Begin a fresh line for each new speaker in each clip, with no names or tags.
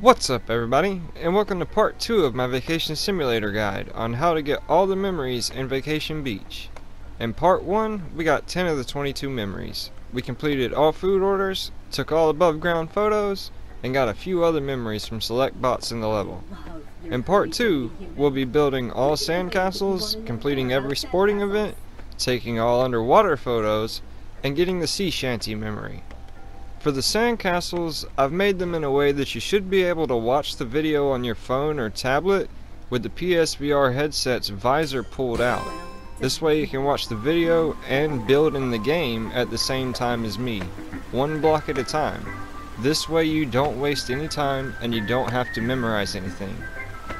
What's up everybody, and welcome to part 2 of my Vacation Simulator guide on how to get all the memories in Vacation Beach. In part 1, we got 10 of the 22 memories. We completed all food orders, took all above ground photos, and got a few other memories from select bots in the level. In part 2, we'll be building all sandcastles, completing every sporting event, taking all underwater photos, and getting the sea shanty memory. For the sandcastles, I've made them in a way that you should be able to watch the video on your phone or tablet with the PSVR headset's visor pulled out. This way you can watch the video and build in the game at the same time as me, one block at a time. This way you don't waste any time and you don't have to memorize anything.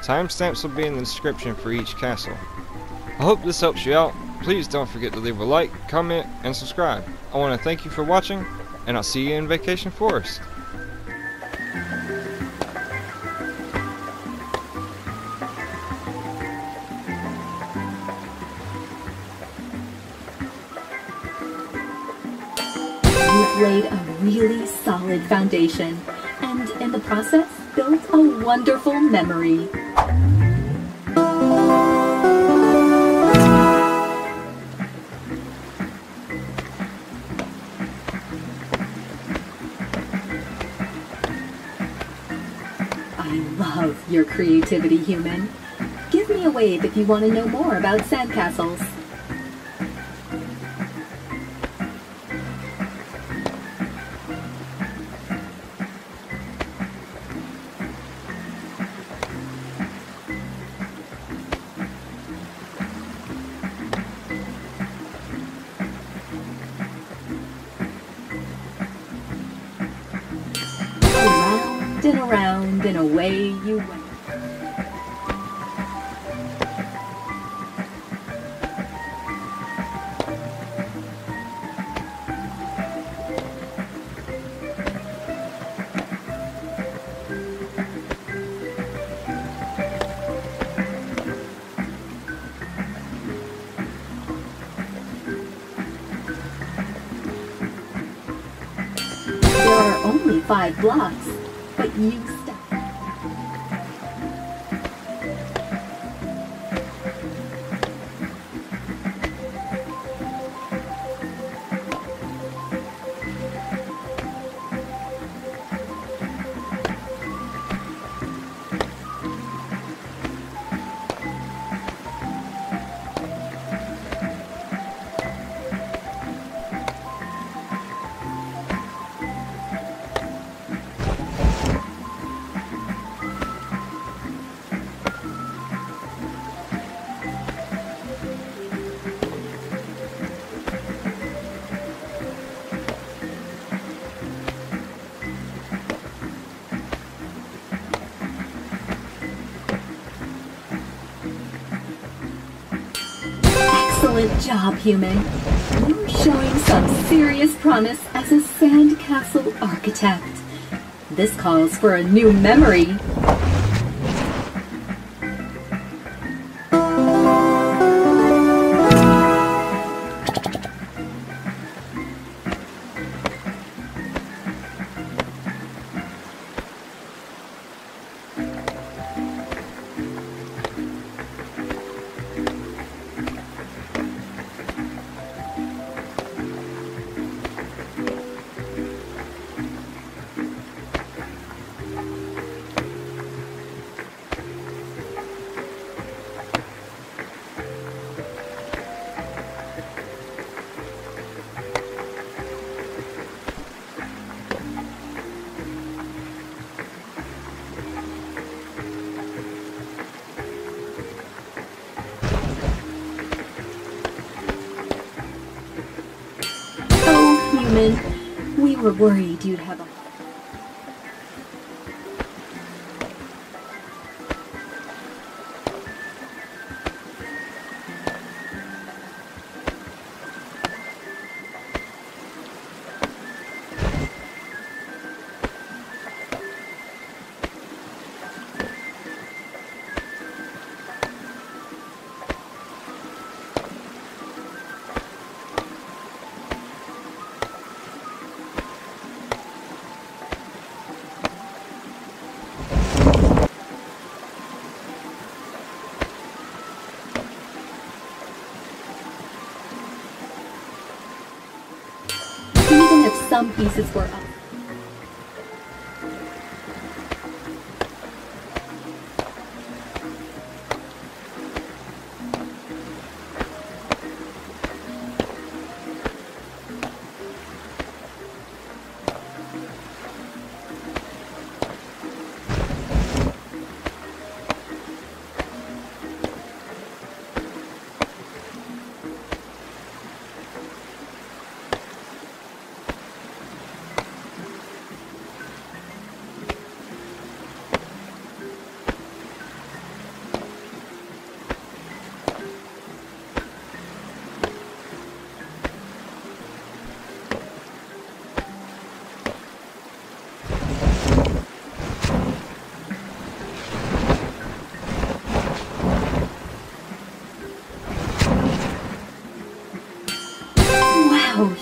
Timestamps will be in the description for each castle. I hope this helps you out. Please don't forget to leave a like, comment, and subscribe. I want to thank you for watching, and I'll see you in Vacation Forest.
You've laid a really solid foundation, and in the process, built a wonderful memory. Your creativity, human. Give me a wave if you want to know more about sandcastles. Five blocks, but you Excellent job, human. You're showing some serious promise as a sandcastle architect. This calls for a new memory. We were worried you'd have a. some pieces were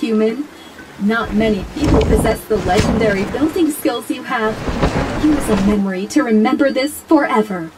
human. Not many people possess the legendary building skills you have. Use a memory to remember this forever.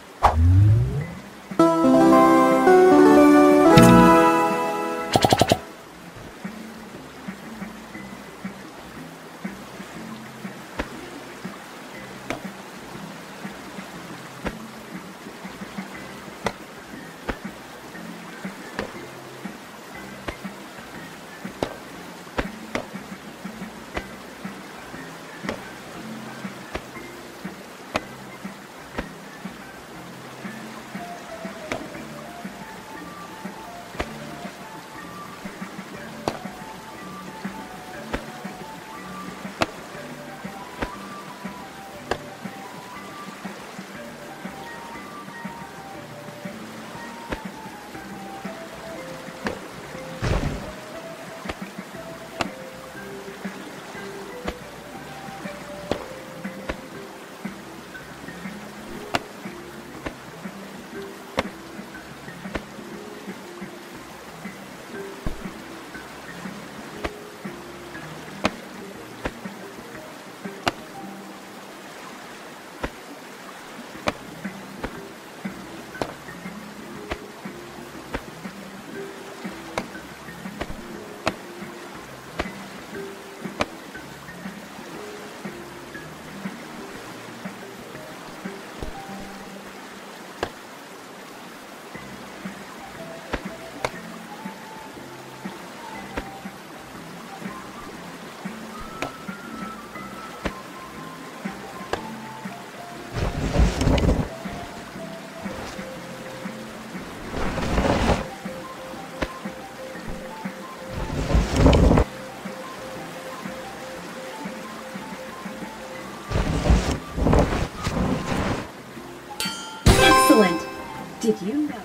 Did you know?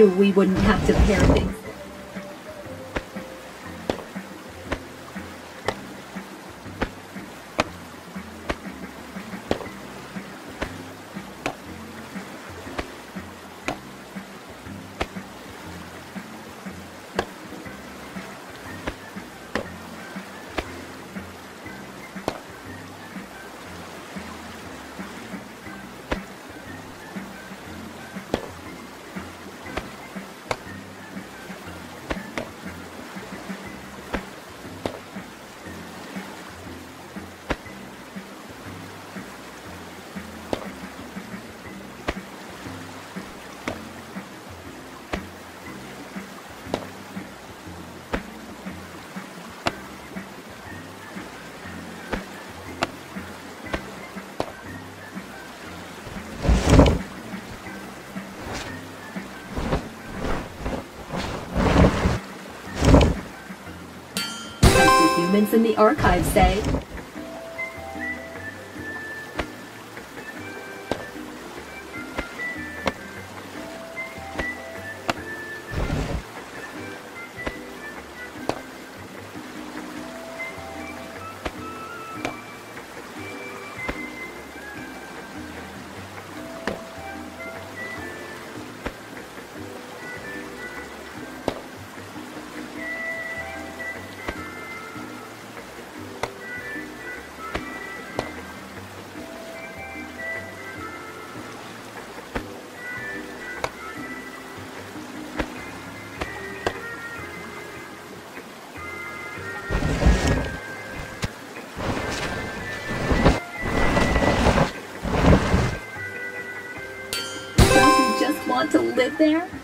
Knew we wouldn't have to pair things. Humans in the archive say. There?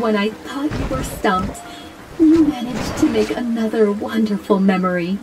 When I thought you were stumped, you managed to make another wonderful memory.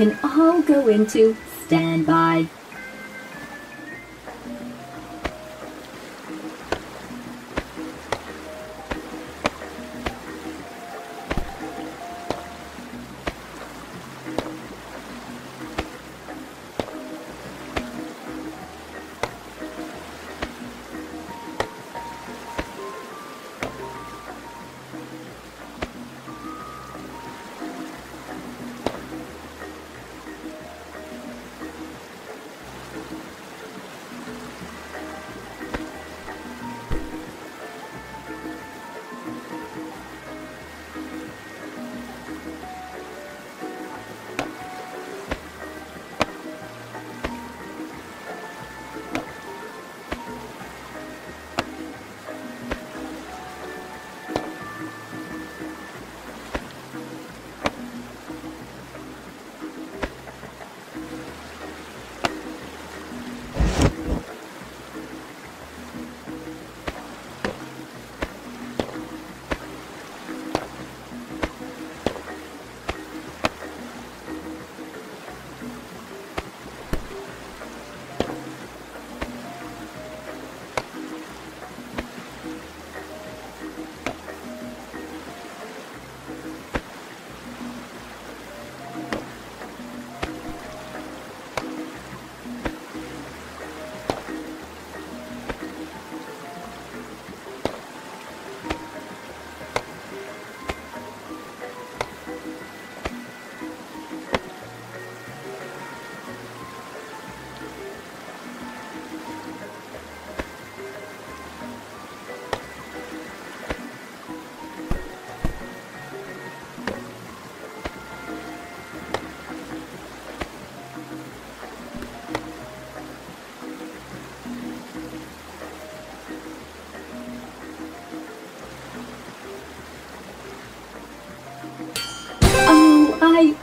Can all go into standby.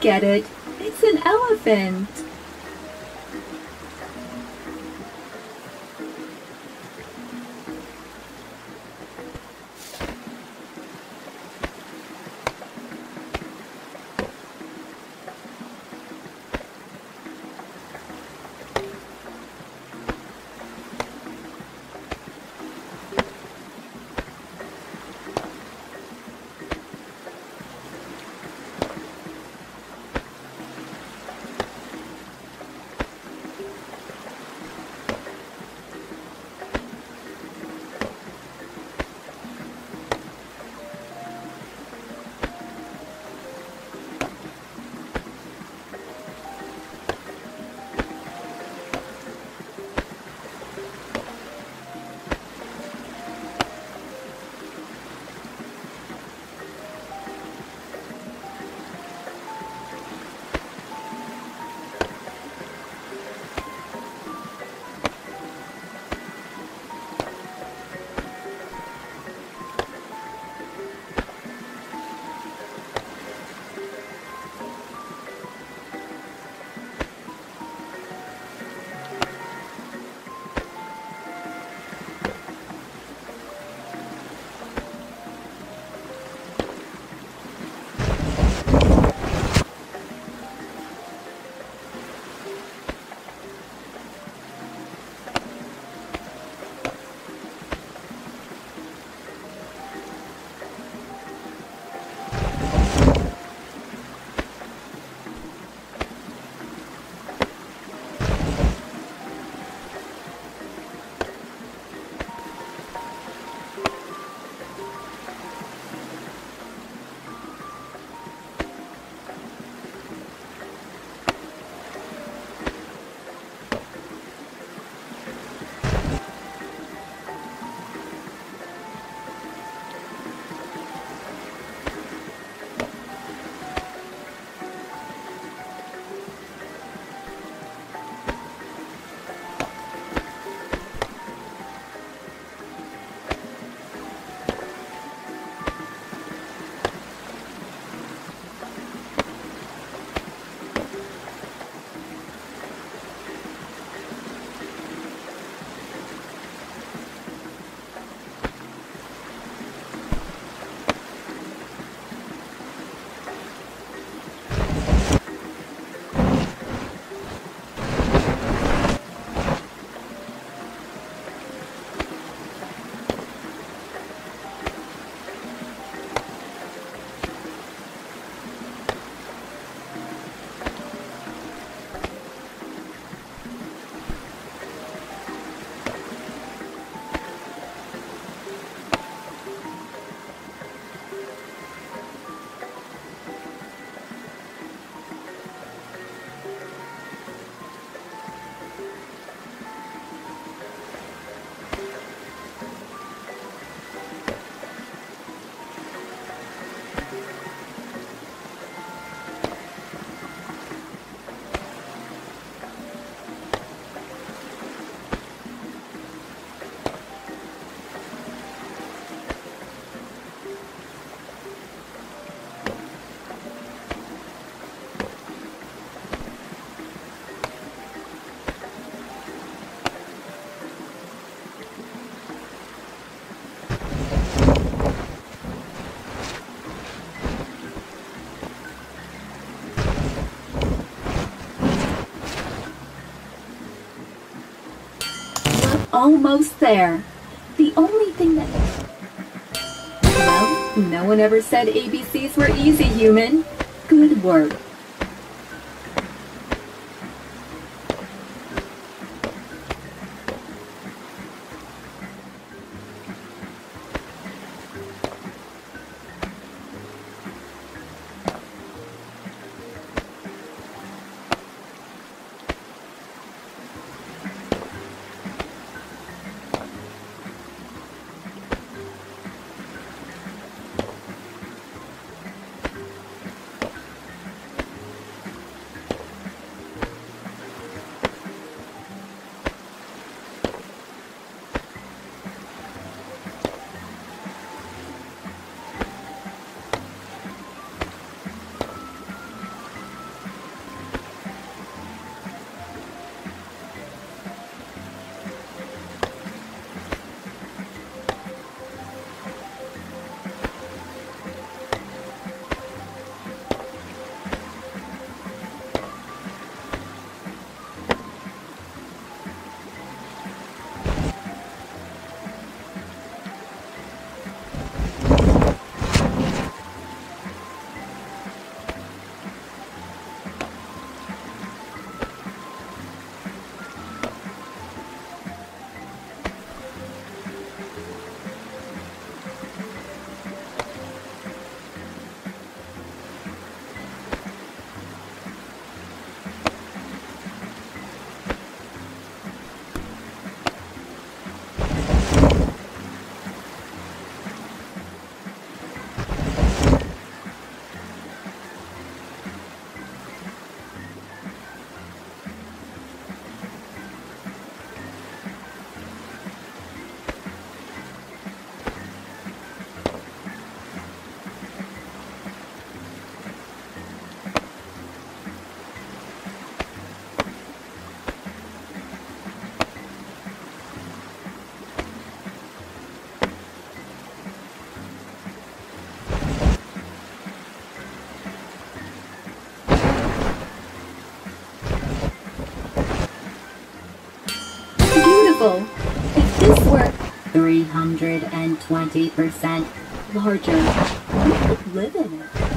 Get it. It's an elephant. Almost there. The only thing that... Well, no one ever said ABCs were easy, human. Good work. If this were 320% larger, who could live in it?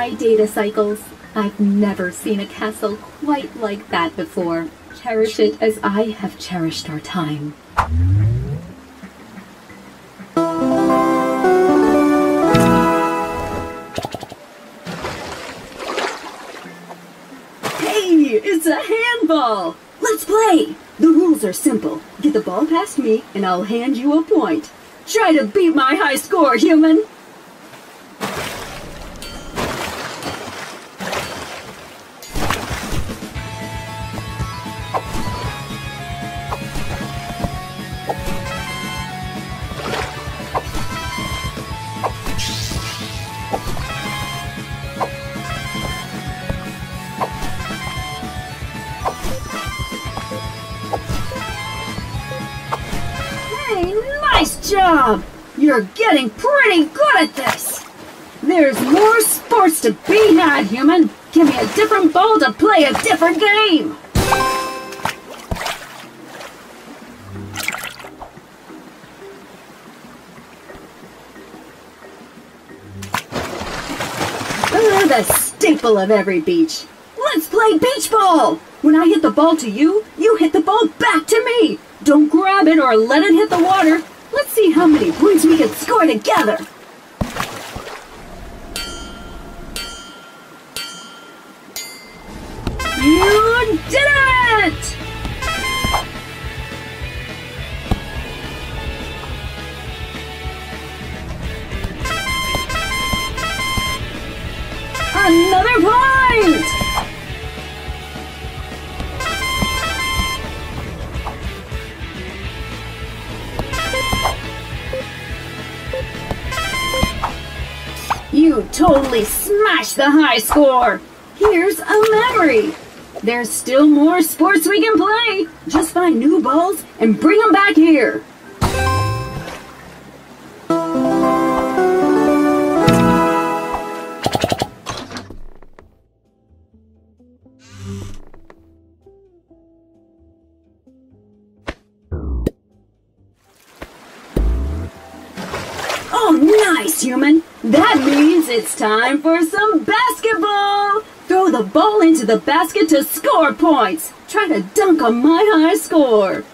My data cycles, I've never seen a castle quite like that before. Cherish it as I have cherished our time. Hey, it's a handball! Let's play! The rules are simple. Get the ball past me, and I'll hand you a point. Try to beat my high score, human!
Pretty good at this! There's more sports to be had, human! Give me a different ball to play a different game! Ah, the staple of every beach. Let's play beach ball! When I hit the ball to you, you hit the ball back to me! Don't grab it or let it hit the water. Let's see how many points we can score together. You did it! Another point! Totally smashed the high score! Here's a memory! There's still more sports we can play! Just find new balls and bring them back here! Time for some basketball! Throw the ball into the basket to score points! Try to dunk on my high score!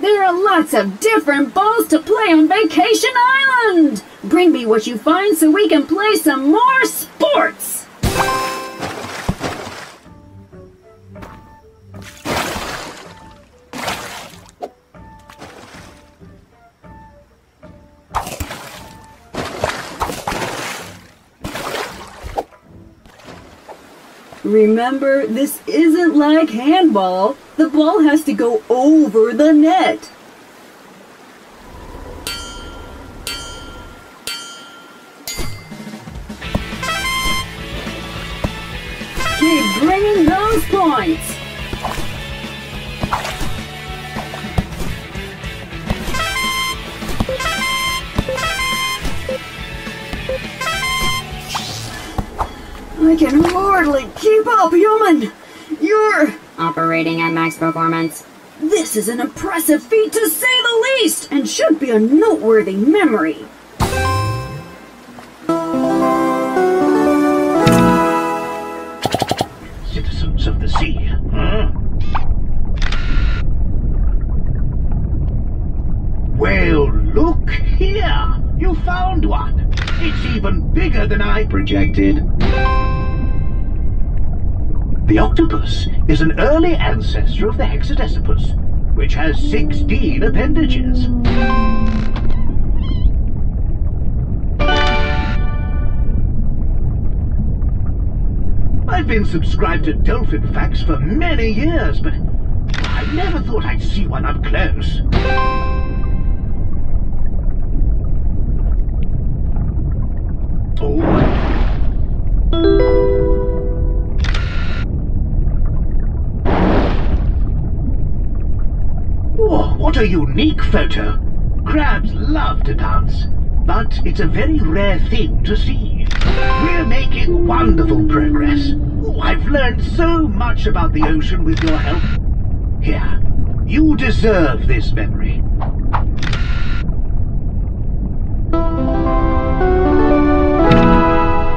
There are lots of different balls to play on Vacation Island! Bring me what you find so we can play some more sports! Remember, this isn't like handball. The ball has to go over the net. Keep bringing those points. I can hardly keep up, human. You're
Operating at max performance.
This is an impressive feat to say the least, and should be a noteworthy memory.
Citizens of the sea, huh? Well, look here! You found one! It's even bigger than I projected. The octopus is an early ancestor of the hexadecipus, which has 16 appendages. I've been subscribed to Dolphin Facts for many years, but I never thought I'd see one up close. A unique photo! Crabs love to dance, but it's a very rare thing to see. We're making wonderful progress. Oh, I've learned so much about the ocean with your help. Here, you deserve this memory.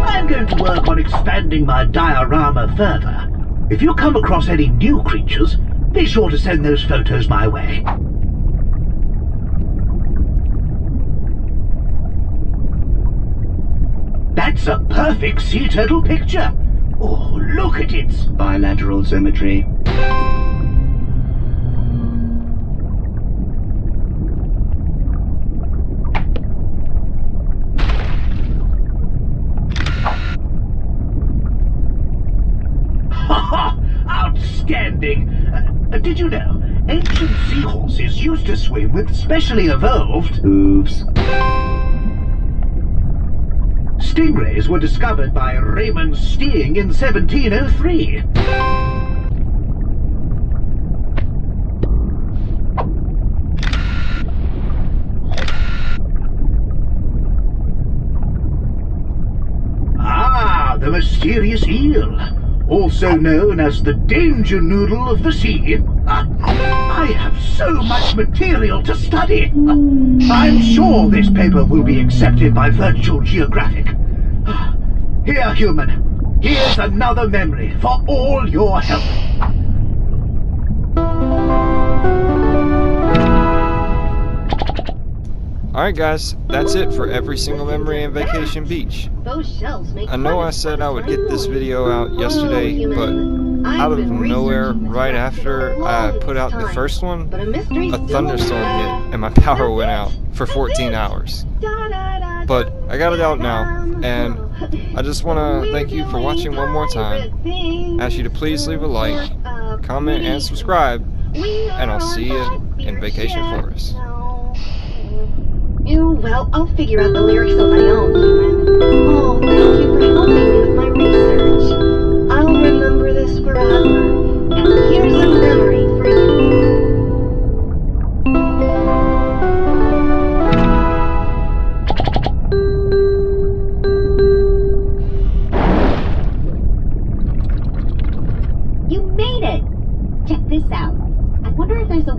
I'm going to work on expanding my diorama further. If you come across any new creatures, be sure to send those photos my way. That's a perfect sea turtle picture. Oh, look at its bilateral symmetry. Ha! Outstanding! Uh, did you know ancient seahorses used to swim with specially evolved hooves? Stingrays were discovered by Raymond Steing in 1703. Ah, the mysterious eel, also known as the danger noodle of the sea. Ah, I have so much material to study. I'm sure this paper will be accepted by Virtual Geographic. Here, human, here's another memory for all your help.
Alright guys, that's it for every single memory in Vacation Beach.
Those shells
I know I said I would get this video out yesterday, but out of nowhere, right after I put out the first one,
But a mystery
a thunderstorm hit and my power went out for 14 hours. But I got it out now, and I just want to thank you for watching one more time. Ask you to please leave a like, comment, and subscribe, and I'll see you in Vacation Forest.
Well, I'll figure out the lyrics on my own. Oh, thank you for helping me with my research. I'll remember this forever. And here's a memory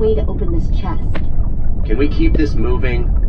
way to open this chest.
Can we keep this moving?